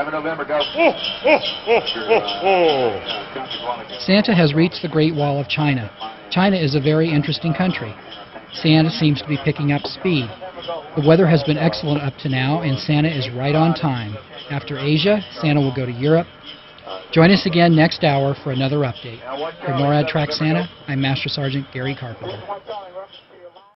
7 November, oh, oh, oh, go. Santa has reached the Great Wall of China. China is a very interesting country. Santa seems to be picking up speed. The weather has been excellent up to now, and Santa is right on time. After Asia, Santa will go to Europe. Join us again next hour for another update. For NORAD Track Santa, I'm Master Sergeant Gary Carpenter.